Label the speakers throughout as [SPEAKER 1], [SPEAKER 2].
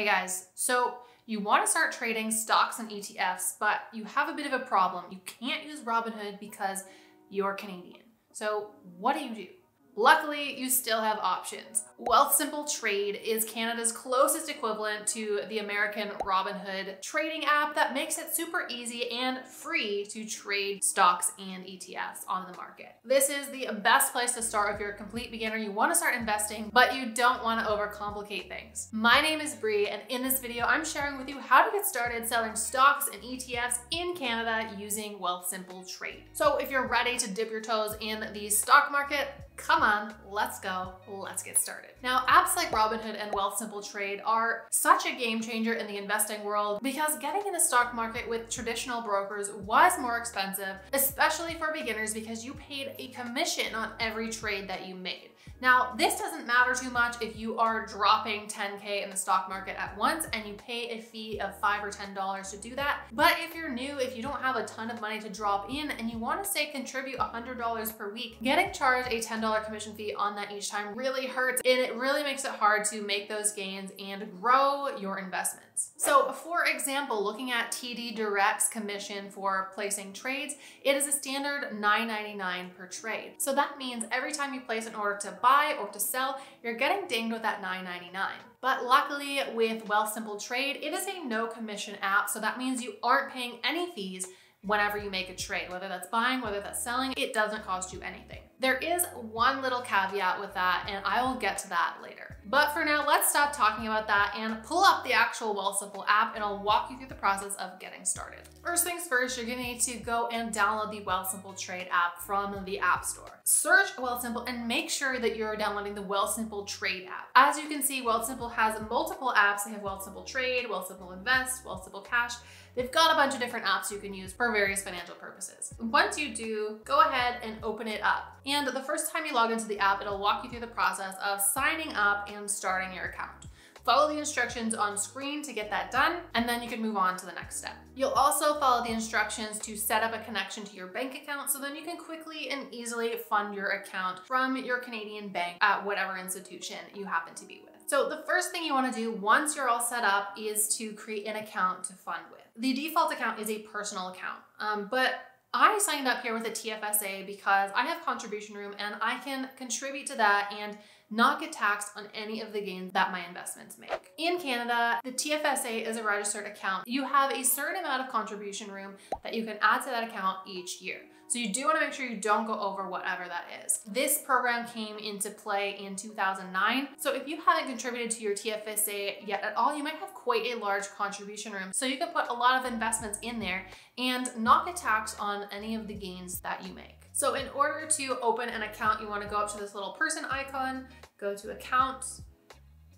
[SPEAKER 1] Hey guys, so you want to start trading stocks and ETFs, but you have a bit of a problem. You can't use Robinhood because you're Canadian. So what do you do? Luckily, you still have options. Wealthsimple Trade is Canada's closest equivalent to the American Robinhood trading app that makes it super easy and free to trade stocks and ETFs on the market. This is the best place to start if you're a complete beginner. You want to start investing, but you don't want to overcomplicate things. My name is Brie, and in this video, I'm sharing with you how to get started selling stocks and ETFs in Canada using Wealthsimple Trade. So if you're ready to dip your toes in the stock market, Come on, let's go, let's get started. Now, apps like Robinhood and Wealthsimple Trade are such a game changer in the investing world because getting in the stock market with traditional brokers was more expensive, especially for beginners because you paid a commission on every trade that you made. Now, this doesn't matter too much if you are dropping 10K in the stock market at once and you pay a fee of five or $10 to do that. But if you're new, if you don't have a ton of money to drop in and you wanna say contribute $100 per week, getting charged a $10 commission fee on that each time really hurts and it really makes it hard to make those gains and grow your investments. So for example, looking at TD Direct's commission for placing trades, it is a standard $9.99 per trade. So that means every time you place an order to buy buy or to sell, you're getting dinged with that $9.99. But luckily with Wealthsimple Trade, it is a no commission app. So that means you aren't paying any fees whenever you make a trade, whether that's buying, whether that's selling, it doesn't cost you anything. There is one little caveat with that, and I will get to that later. But for now, let's stop talking about that and pull up the actual Wealthsimple app and I'll walk you through the process of getting started. First things first, you're gonna need to go and download the Wealthsimple Trade app from the App Store. Search Wealthsimple and make sure that you're downloading the Wealthsimple Trade app. As you can see, Wealthsimple has multiple apps. They have Wealthsimple Trade, Wealthsimple Invest, Wealthsimple Cash, They've got a bunch of different apps you can use for various financial purposes. Once you do, go ahead and open it up. And the first time you log into the app, it'll walk you through the process of signing up and starting your account. Follow the instructions on screen to get that done, and then you can move on to the next step. You'll also follow the instructions to set up a connection to your bank account so then you can quickly and easily fund your account from your Canadian bank at whatever institution you happen to be with. So the first thing you wanna do once you're all set up is to create an account to fund with. The default account is a personal account, um, but I signed up here with a TFSA because I have contribution room and I can contribute to that and not get taxed on any of the gains that my investments make. In Canada, the TFSA is a registered account. You have a certain amount of contribution room that you can add to that account each year. So you do want to make sure you don't go over whatever that is. This program came into play in 2009. So if you haven't contributed to your TFSA yet at all, you might have quite a large contribution room. So you can put a lot of investments in there and not get taxed on any of the gains that you make. So in order to open an account, you want to go up to this little person icon, go to accounts,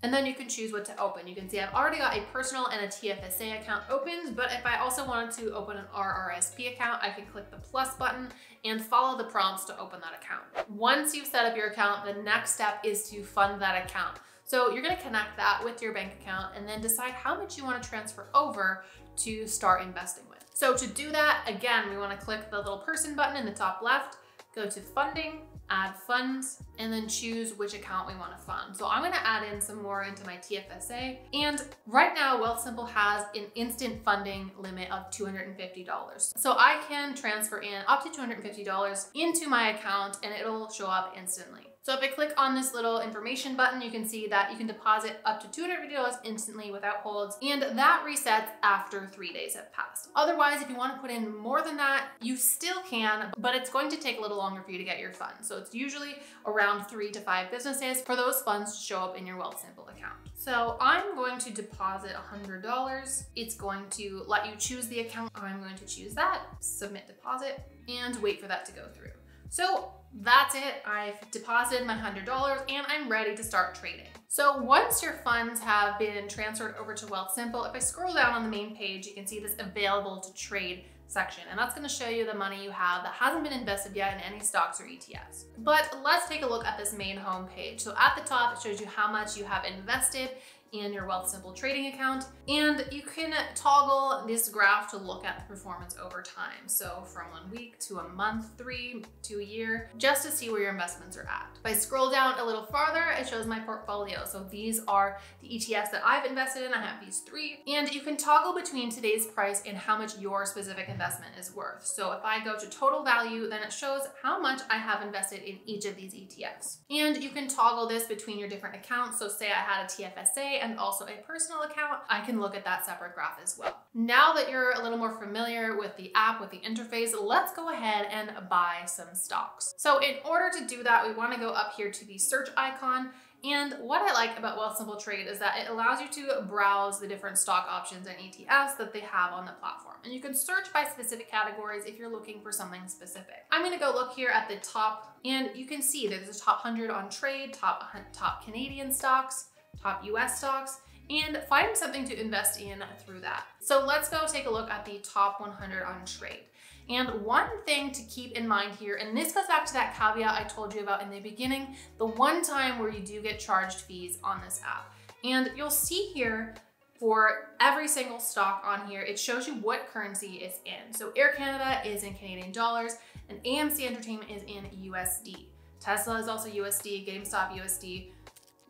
[SPEAKER 1] and then you can choose what to open. You can see I've already got a personal and a TFSA account opened, but if I also wanted to open an RRSP account, I can click the plus button and follow the prompts to open that account. Once you've set up your account, the next step is to fund that account. So you're gonna connect that with your bank account and then decide how much you wanna transfer over to start investing with. So to do that, again, we wanna click the little person button in the top left, go to funding, add funds, and then choose which account we wanna fund. So I'm gonna add in some more into my TFSA. And right now, Wealthsimple has an instant funding limit of $250. So I can transfer in up to $250 into my account and it'll show up instantly. So if I click on this little information button, you can see that you can deposit up to $250 instantly without holds, and that resets after three days have passed. Otherwise, if you wanna put in more than that, you still can, but it's going to take a little longer for you to get your funds. So it's usually around three to five business days for those funds to show up in your Wealthsimple account. So I'm going to deposit $100. It's going to let you choose the account. I'm going to choose that, submit deposit, and wait for that to go through. So that's it. I've deposited my $100 and I'm ready to start trading. So once your funds have been transferred over to Wealthsimple, if I scroll down on the main page, you can see this available to trade section. And that's gonna show you the money you have that hasn't been invested yet in any stocks or ETFs. But let's take a look at this main home page. So at the top, it shows you how much you have invested in your Wealthsimple trading account. And you can toggle this graph to look at the performance over time. So from one week to a month, three to a year, just to see where your investments are at. If I scroll down a little farther, it shows my portfolio. So these are the ETFs that I've invested in. I have these three. And you can toggle between today's price and how much your specific investment is worth. So if I go to total value, then it shows how much I have invested in each of these ETFs. And you can toggle this between your different accounts. So say I had a TFSA and also a personal account, I can look at that separate graph as well. Now that you're a little more familiar with the app, with the interface, let's go ahead and buy some stocks. So in order to do that, we wanna go up here to the search icon and what I like about Wealthsimple Trade is that it allows you to browse the different stock options and ETFs that they have on the platform. And you can search by specific categories if you're looking for something specific. I'm gonna go look here at the top and you can see there's a top 100 on trade, top, top Canadian stocks, top US stocks, and find something to invest in through that. So let's go take a look at the top 100 on trade. And one thing to keep in mind here, and this goes back to that caveat I told you about in the beginning, the one time where you do get charged fees on this app. And you'll see here for every single stock on here, it shows you what currency it's in. So Air Canada is in Canadian dollars and AMC Entertainment is in USD. Tesla is also USD, GameStop USD,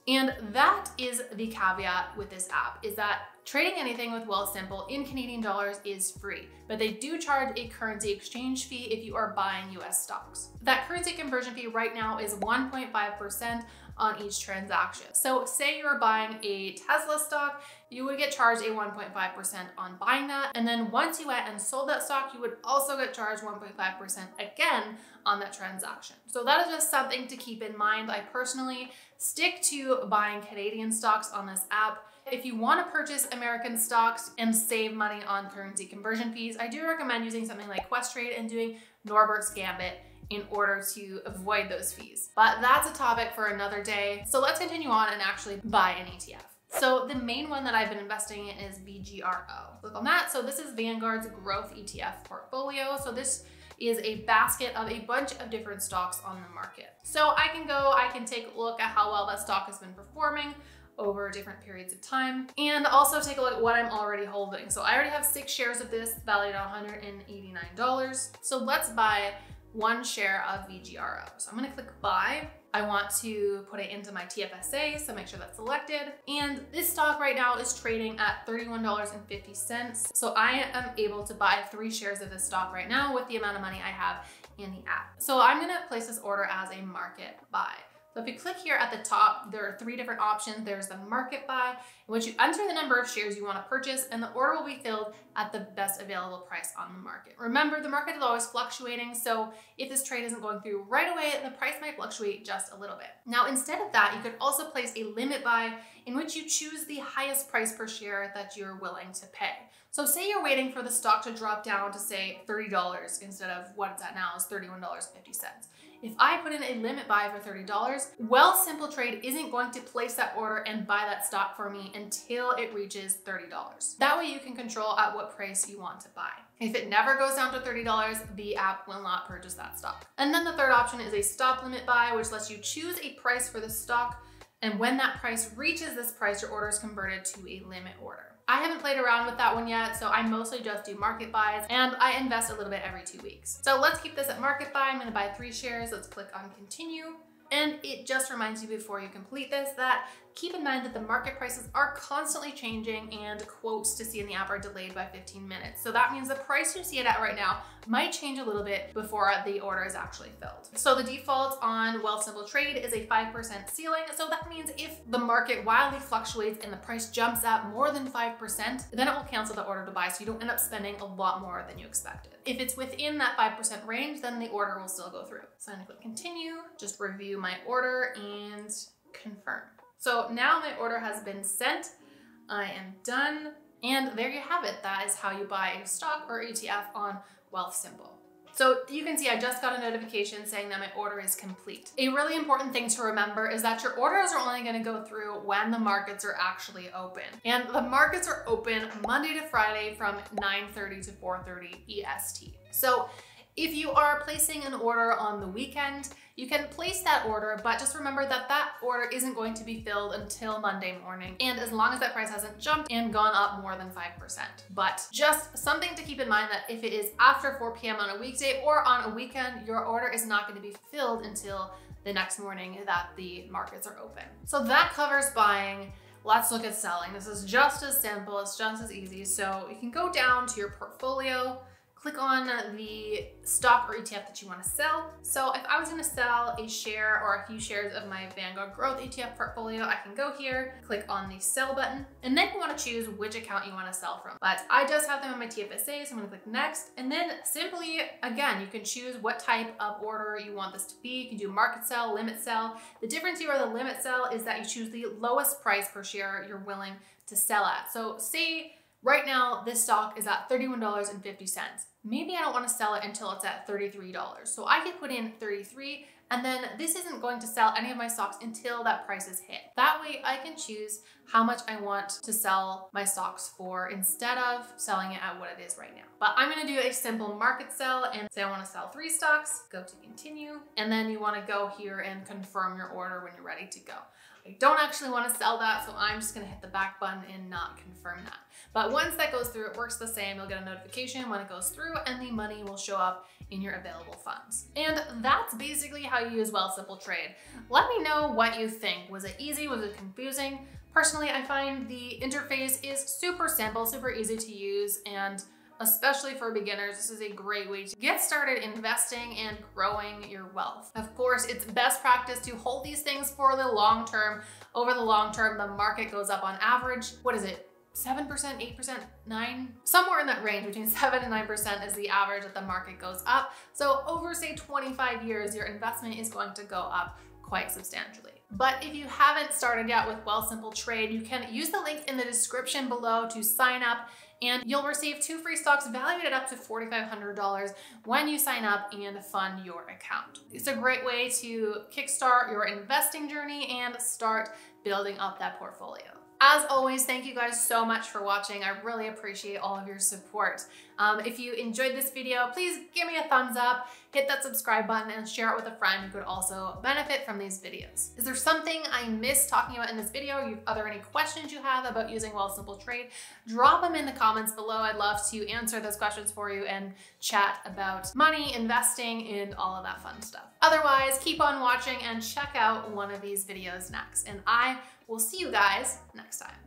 [SPEAKER 1] and that is the caveat with this app is that trading anything with Wealthsimple in Canadian dollars is free, but they do charge a currency exchange fee if you are buying US stocks. That currency conversion fee right now is 1.5% on each transaction. So say you're buying a Tesla stock, you would get charged a 1.5% on buying that. And then once you went and sold that stock, you would also get charged 1.5% again on that transaction. So that is just something to keep in mind. I personally stick to buying Canadian stocks on this app. If you want to purchase American stocks and save money on currency conversion fees, I do recommend using something like Questrade and doing Norbert's Gambit in order to avoid those fees. But that's a topic for another day. So let's continue on and actually buy an ETF. So the main one that I've been investing in is VGRO. Click on that. So this is Vanguard's growth ETF portfolio. So this is a basket of a bunch of different stocks on the market. So I can go, I can take a look at how well that stock has been performing over different periods of time and also take a look at what I'm already holding. So I already have six shares of this valued at $189. So let's buy one share of VGRO. So I'm gonna click buy I want to put it into my TFSA, so make sure that's selected. And this stock right now is trading at $31.50. So I am able to buy three shares of this stock right now with the amount of money I have in the app. So I'm gonna place this order as a market buy. So if you click here at the top, there are three different options. There's the market buy, in which you enter the number of shares you want to purchase and the order will be filled at the best available price on the market. Remember, the market is always fluctuating, so if this trade isn't going through right away, the price might fluctuate just a little bit. Now, instead of that, you could also place a limit buy in which you choose the highest price per share that you're willing to pay. So say you're waiting for the stock to drop down to say $30 instead of what it's at now is $31.50. If I put in a limit buy for $30, Wealthsimple Trade isn't going to place that order and buy that stock for me until it reaches $30. That way you can control at what price you want to buy. If it never goes down to $30, the app will not purchase that stock. And then the third option is a stop limit buy, which lets you choose a price for the stock. And when that price reaches this price, your order is converted to a limit order. I haven't played around with that one yet, so I mostly just do market buys and I invest a little bit every two weeks. So let's keep this at market buy. I'm gonna buy three shares. Let's click on continue. And it just reminds you before you complete this that keep in mind that the market prices are constantly changing and quotes to see in the app are delayed by 15 minutes. So that means the price you see it at right now might change a little bit before the order is actually filled. So the default on Wealthsimple Trade is a 5% ceiling. So that means if the market wildly fluctuates and the price jumps up more than 5%, then it will cancel the order to buy so you don't end up spending a lot more than you expected. If it's within that 5% range, then the order will still go through. So I'm gonna click continue, just review my order and confirm. So now my order has been sent. I am done. And there you have it. That is how you buy a stock or ETF on Wealthsimple. So you can see I just got a notification saying that my order is complete. A really important thing to remember is that your orders are only gonna go through when the markets are actually open. And the markets are open Monday to Friday from 9.30 to 4.30 EST. So If you are placing an order on the weekend, you can place that order, but just remember that that order isn't going to be filled until Monday morning. And as long as that price hasn't jumped and gone up more than 5%. But just something to keep in mind that if it is after 4 p.m. on a weekday or on a weekend, your order is not going to be filled until the next morning that the markets are open. So that covers buying. Let's look at selling. This is just as simple, it's just as easy. So you can go down to your portfolio, click on the stock or ETF that you want to sell. So if I was going to sell a share or a few shares of my Vanguard Growth ETF portfolio, I can go here, click on the sell button, and then you want to choose which account you want to sell from. But I just have them on my TFSA, so I'm going to click next. And then simply, again, you can choose what type of order you want this to be. You can do market sell, limit sell. The difference here with the limit sell is that you choose the lowest price per share you're willing to sell at. So say Right now, this stock is at $31.50. Maybe I don't want to sell it until it's at $33. So I can put in 33 and then this isn't going to sell any of my stocks until that price is hit. That way I can choose how much I want to sell my stocks for instead of selling it at what it is right now. But I'm gonna do a simple market sell and say I wanna sell three stocks, go to continue, and then you wanna go here and confirm your order when you're ready to go. I don't actually want to sell that, so I'm just going to hit the back button and not confirm that. But once that goes through, it works the same. You'll get a notification when it goes through and the money will show up in your available funds. And that's basically how you use Wealthsimple Trade. Let me know what you think. Was it easy? Was it confusing? Personally, I find the interface is super simple, super easy to use, and especially for beginners, this is a great way to get started investing and growing your wealth. Of course, it's best practice to hold these things for the long term. Over the long term, the market goes up on average. What is it? 7%, 8%, 9 somewhere in that range between 7 and 9% is the average that the market goes up. So over say 25 years, your investment is going to go up quite substantially. But if you haven't started yet with Wealthsimple Trade, you can use the link in the description below to sign up and you'll receive two free stocks valued at up to $4,500 when you sign up and fund your account. It's a great way to kickstart your investing journey and start building up that portfolio. As always, thank you guys so much for watching. I really appreciate all of your support. Um, if you enjoyed this video, please give me a thumbs up, hit that subscribe button, and share it with a friend who could also benefit from these videos. Is there something I missed talking about in this video? Are there any questions you have about using Wealthsimple Trade? Drop them in the comments below. I'd love to answer those questions for you and chat about money, investing, and all of that fun stuff. Otherwise, keep on watching and check out one of these videos next. And I We'll see you guys next time.